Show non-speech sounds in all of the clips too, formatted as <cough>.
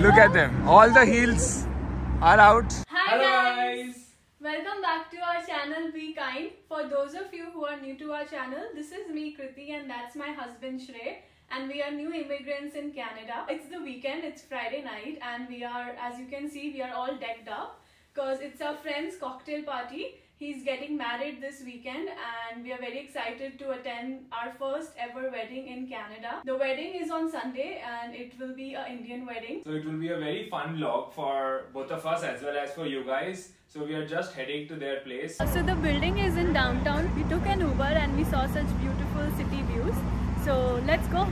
Look at them. All the heels are out. Hi guys. Welcome back to our channel Be Caind. For those of you who are new to our channel, this is me Kriti and that's my husband Shrey and we are new immigrants in Canada. It's the weekend, it's Friday night and we are as you can see we are all decked up because it's our friend's cocktail party He's getting married this weekend and we are very excited to attend our first ever wedding in Canada. The wedding is on Sunday and it will be a Indian wedding. So it will be a very fun vlog for both of us as well as for you guys. So we are just heading to their place. So the building is in downtown. We took an Uber and we saw such beautiful city views. So let's go.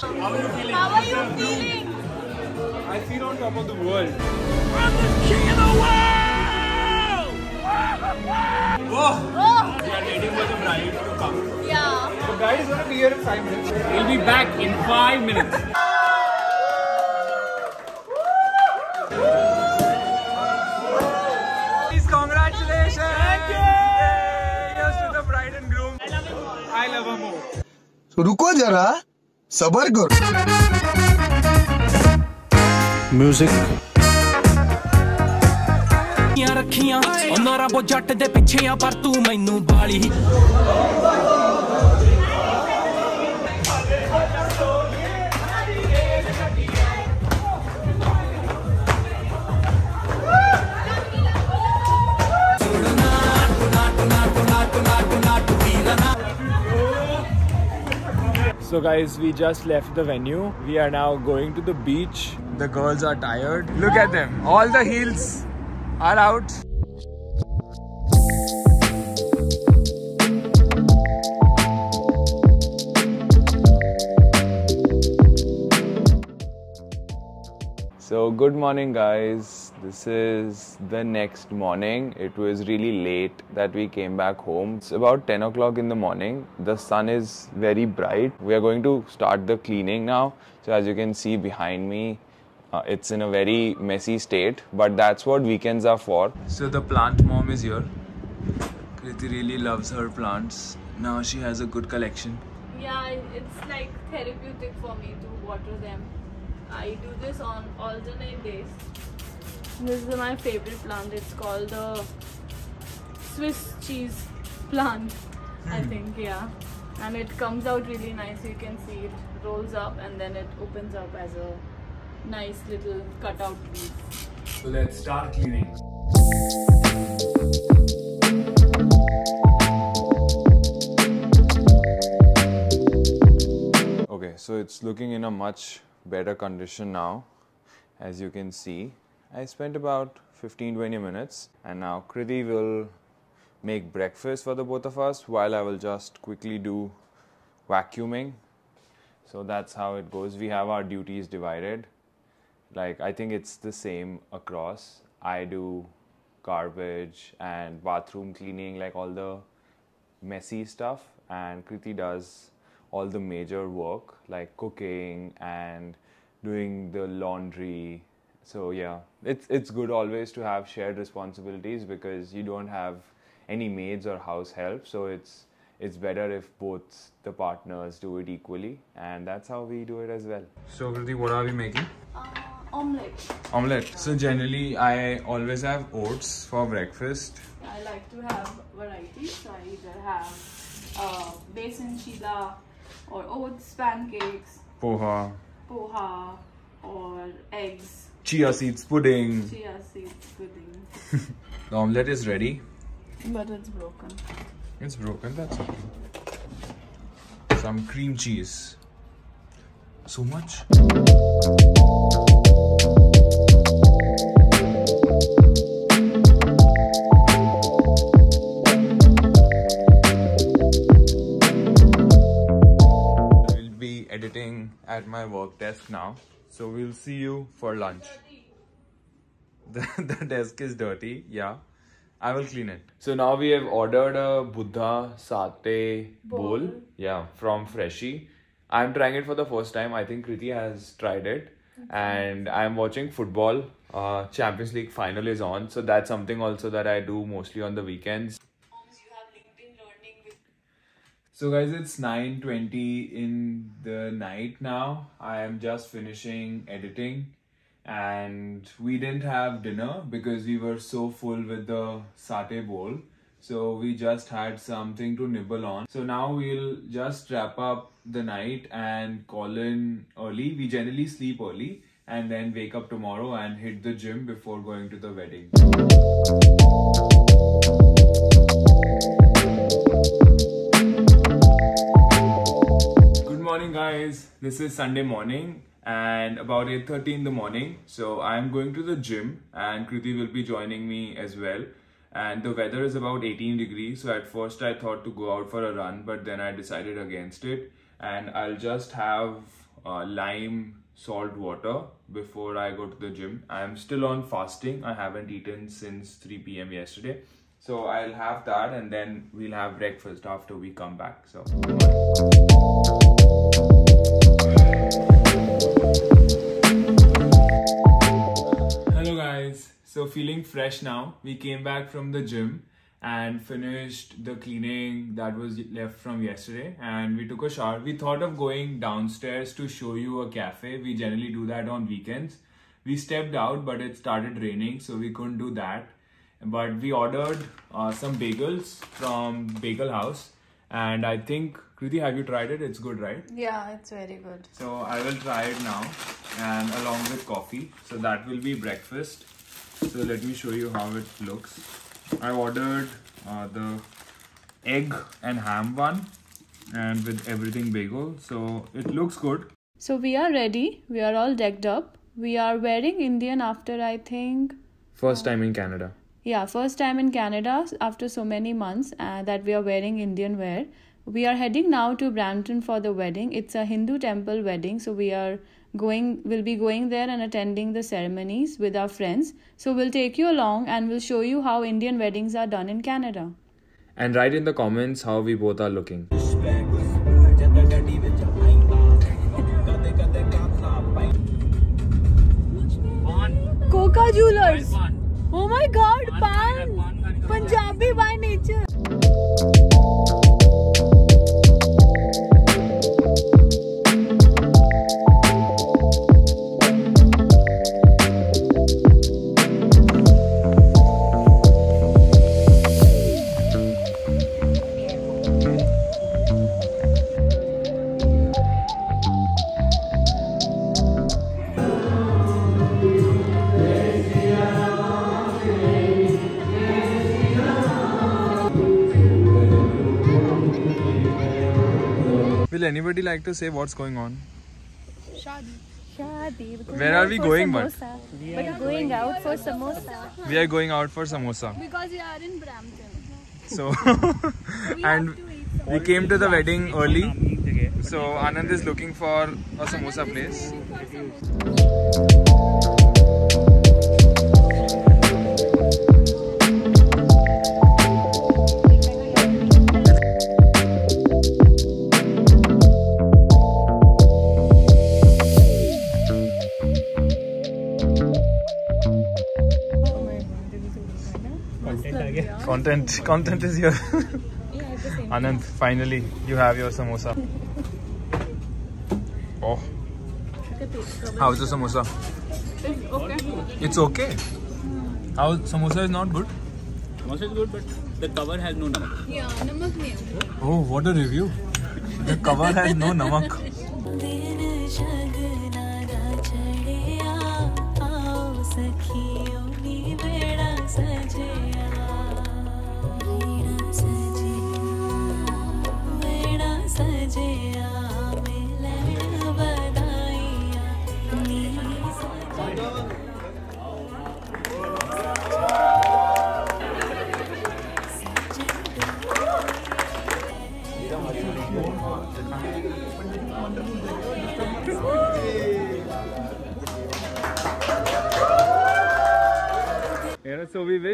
How are you feeling? How are you feeling? I feel on top of the world. Oh, We are waiting for the bride to come. yeah. The bride is going be here in 5 minutes. We'll be back in 5 minutes. Please, congratulations. Thank you. To the bride and groom. I love her more. So, रुको जरा सबर करो music ਆਂ ਰੱਖੀਆਂ ਉਹਨਾਂ ਰੱਬੋ ਜੱਟ ਦੇ ਪਿੱਛੇ ਆ ਪਰ ਤੂੰ ਮੈਨੂੰ ਬਾਲੀ So guys, we just left the venue. We are now going to the beach. The girls are tired. Look at them. All the heels are out. So, good morning, guys. This is the next morning. It was really late that we came back home. It's about 10 o'clock in the morning. The sun is very bright. We are going to start the cleaning now. So, as you can see behind me, uh, it's in a very messy state, but that's what weekends are for. So the plant mom is here. Kriti really loves her plants. Now she has a good collection. Yeah, it's like therapeutic for me to water them. I do this on alternate days. This is my favorite plant. It's called the Swiss cheese plant, I think, yeah. And it comes out really nice. You can see it rolls up and then it opens up as a nice little cutout leaf. So let's start cleaning. Okay, so it's looking in a much better condition now. As you can see, I spent about 15 20 minutes, and now Kriti will make breakfast for the both of us while I will just quickly do vacuuming. So that's how it goes. We have our duties divided. Like, I think it's the same across. I do garbage and bathroom cleaning, like all the messy stuff and Kriti does all the major work like cooking and doing the laundry. So yeah, it's it's good always to have shared responsibilities because you don't have any maids or house help. So it's it's better if both the partners do it equally and that's how we do it as well. So Kriti, what are we making? Uh, omelette. Omelette. So generally I always have oats for breakfast. I like to have variety, so I either have uh, besan chila or oats, pancakes, Poha, poha, or eggs, chia seeds pudding. chia seeds, pudding. <laughs> The omelette is ready. But it's broken. It's broken, that's okay. Some cream cheese. So much? At my work desk now. So we'll see you for lunch. <laughs> The, the desk is dirty, yeah. I will clean it. So now we have ordered a Buddha satay bowl. Bowl. Yeah, from Freshii. I'm trying it for the first time. I think Kriti has tried it. And I'm watching football. Uh, Champions League final is on. So that's something also that I do mostly on the weekends. So guys, it's 9:20 in night now. I am just finishing editing and we didn't have dinner because we were so full with the satay bowl. So we just had something to nibble on. So now we'll just wrap up the night and call in early. We generally sleep early and then wake up tomorrow and hit the gym before going to the wedding. This is Sunday morning and about 8:30 in the morning. So I'm going to the gym and Kriti will be joining me as well. And the weather is about 18 degrees. So at first I thought to go out for a run, but then I decided against it. And I'll just have uh, lime salt water before I go to the gym. I'm still on fasting. I haven't eaten since 3 p.m. yesterday. So I'll have that and then we'll have breakfast after we come back. So Hello guys. So feeling fresh now. We came back from the gym and finished the cleaning that was left from yesterday and we took a shower. We thought of going downstairs to show you a cafe. We generally do that on weekends. We stepped out but it started raining so we couldn't do that. But we ordered uh, some bagels from Bagel House and I think Kriti have you tried it? It's good, right? Yeah, it's very good. So I will try it now and along with coffee. So that will be breakfast. So let me show you how it looks. I ordered uh, the egg and ham one and with everything bagel. So it looks good. So we are ready. We are all decked up. We are wearing Indian after I think First time in Canada. Yeah first time in Canada after so many months uh, that we are wearing Indian wear. We are heading now to Brampton for the wedding. It's a Hindu temple wedding, so we are going. We'll be going there and attending the ceremonies with our friends. So we'll take you along and we'll show you how Indian weddings are done in Canada. And write in the comments how we both are looking. <laughs> Coca Jewelers. Oh my God, pan. Punjabi by nature. Will anybody like to say what's going on? Shadi. Where are we going, but? we But going out for samosa. We are going out for samosa. Because we are in Brampton. So, <laughs> and we came to the wedding early. So Anand is looking for a samosa place. Content, content is here. Anand, finally you have your samosa. Oh, how's the samosa? It's okay. It's okay. How samosa is not good? Samosa is good, but the cover has no namak. Yeah, namak nahi. Oh, what a review! The cover has no namak.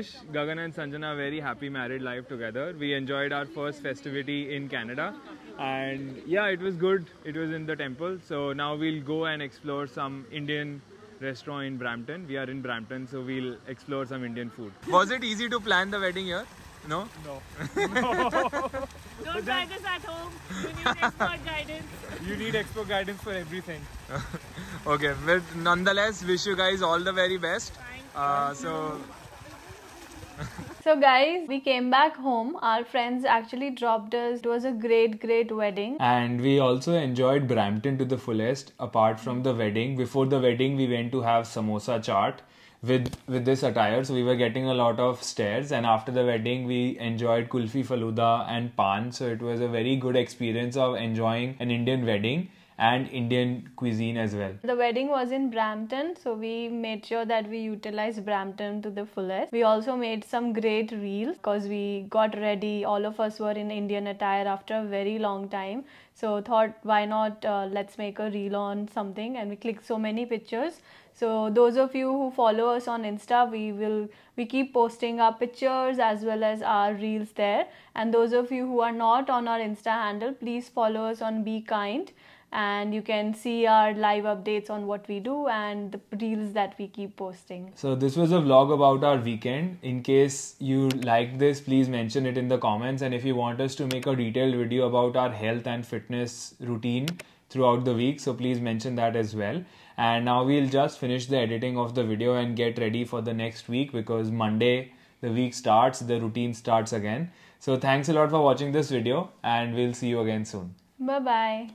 Wish Gagan and Sanjana a very happy married life together. We enjoyed our first festivity in Canada and yeah, it was good. It was in the temple. So now we'll go and explore some Indian restaurant in Brampton. We are in Brampton, so we'll explore some Indian food. Was it easy to plan the wedding here? No? No. <laughs> Don't try this at home. You need expert guidance. <laughs> You need expert guidance for everything. <laughs> okay, but nonetheless, wish you guys all the very best. Uh, so So guys, we came back home. Our friends actually dropped us. It was a great, great wedding. And we also enjoyed Brampton to the fullest. Apart from the wedding, before the wedding, we went to have samosa chaat with with this attire. So we were getting a lot of stares. And after the wedding, we enjoyed kulfi faluda and pan. So it was a very good experience of enjoying an Indian wedding and Indian cuisine as well. The wedding was in Brampton, so we made sure that we utilized Brampton to the fullest. We also made some great reels because we got ready. All of us were in Indian attire after a very long time. So thought, why not? Uh, let's make a reel on something, and we clicked so many pictures. So those of you who follow us on Insta, we will we keep posting our pictures as well as our reels there. And those of you who are not on our Insta handle, please follow us on Be Caind and you can see our live updates on what we do and the reels that we keep posting. So this was a vlog about our weekend. In case you like this, please mention it in the comments. And if you want us to make a detailed video about our health and fitness routine throughout the week, so please mention that as well. And now we'll just finish the editing of the video and get ready for the next week because Monday the week starts, the routine starts again. So thanks a lot for watching this video and we'll see you again soon. Bye bye.